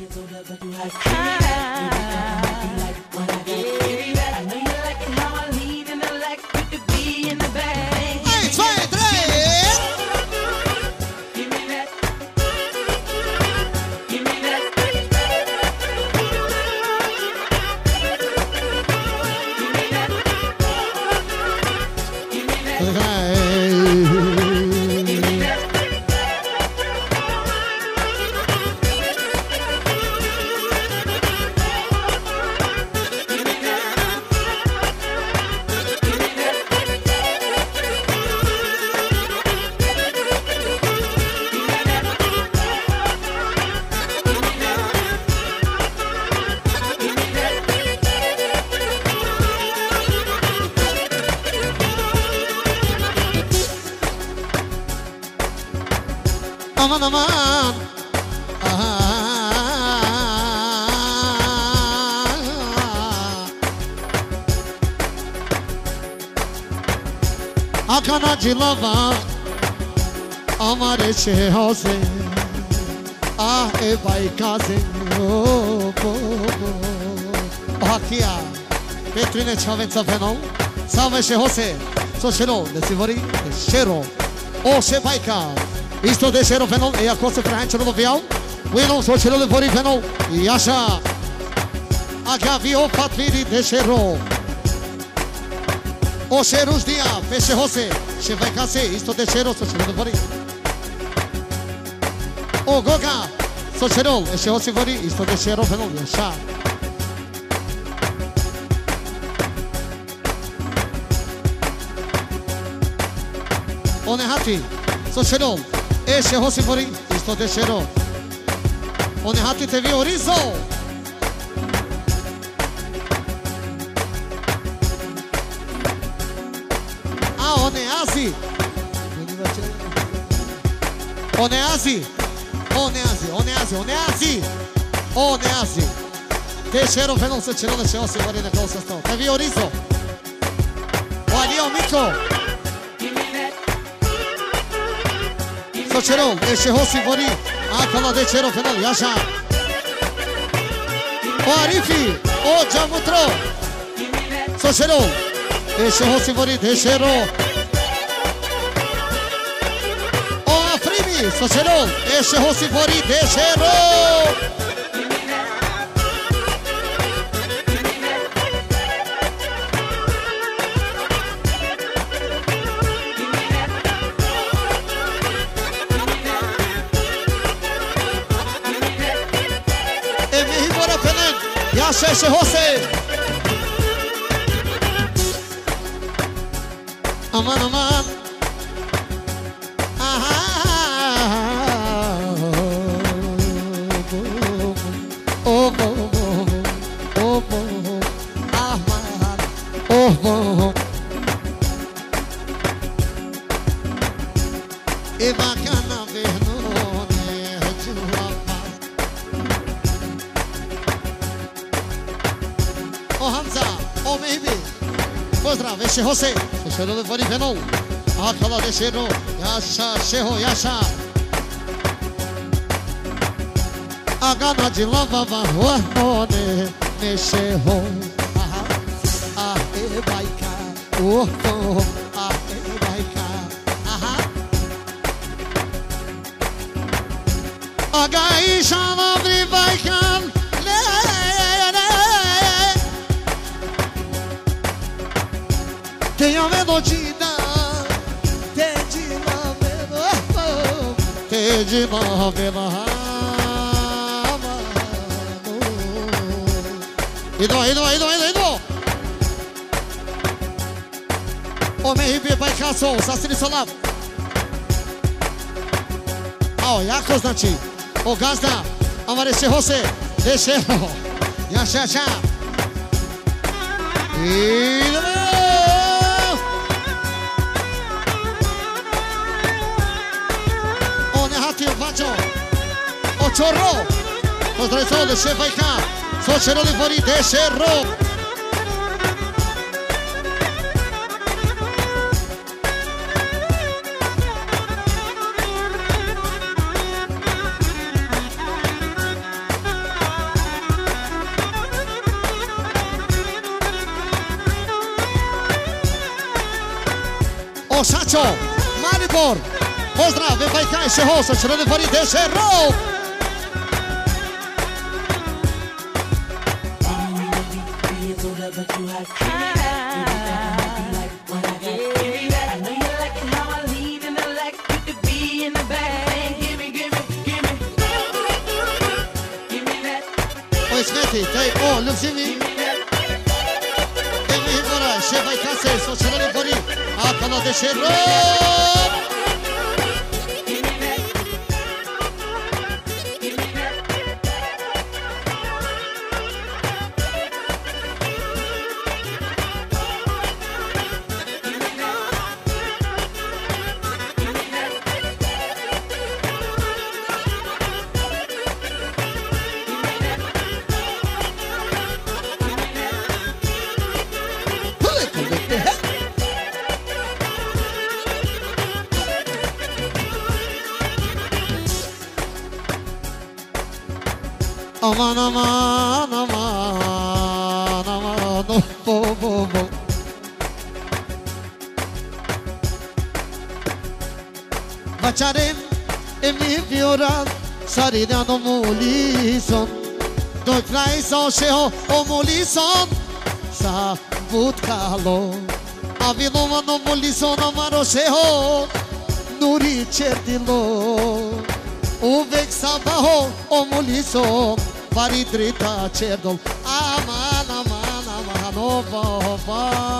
I aman aman A cana de lava Amare ce hoze Ah, e vai Oh, oh, oh. Hakia Petrine čavenca fenou Same še hose Co šero, ne si vori Šero O še bajka Isto deixeiro fenon e a costa frente no vial. Wilon so chelo de fori fenon. Yasha. Agavio patviri deixeiro. O cheiros dia, feche você. Che vai case, isto deixeiro so chelo de fori. O goga. So chelo, eche você fori, isto deixeiro fenon. Yasha. One hati. So chelo. Eșe hosi mori, isto dešero. One hatite vi orizo. A one azi. One azi. One azi, one azi, one azi. One azi. Dešero fenom se čelo da će osi mori na kao sastav. Te vi orizo. O alio miko. Socherol, eșe hosi vori, acolo de cero penal, așa. O arifi, o jamutro. Socherol, eșe hosi vori, de cero. O afrimi, Socherol, eșe hosi vori, de cero. Sheshe Hose. Aman aman. O Hamza, o Mehbi. Pozdrav, ešte Hose. Ešte do dvori venou. Akala dešero. Jaša, šeho, jaša. Agana de lava, varroa, none. Mexerro. Aha. Ah, e vai cá. Oh, oh. Ah, e vai cá. Aha. Chamavri, Tenha melodina Te de novela Te de novela Ido, ido, ido, ido, ido Ome hibi baj kaso, sastini salam Ao, jako znači O gazda, amare se hose Dešero Jaša, jaša Idemo chorro. Los po tres de Shefaika. Sochero de Fori de Cerro. Osacho, Maribor, pozdrav, Vefajka i Šehosa, Črveni Farid, Dešerov! never too hot. Give me that. Give me that. I might be like what I got. Yeah. Give me that. I know you like give me, give me, give me. Give me that. Take all. Look, aman aman aman aman oh, of of of of Bacarem emi viorat saridan o molison Do krajso sheho o molison sa vut kalo. A vinova no molison amaro sheho nuri çerdilo Uvek sabaho o molison Pari drita cerdol Aman aman aman ova ova oh, oh, oh.